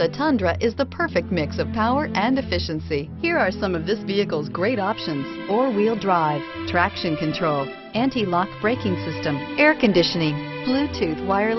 the Tundra is the perfect mix of power and efficiency. Here are some of this vehicle's great options. Four-wheel drive, traction control, anti-lock braking system, air conditioning, Bluetooth wireless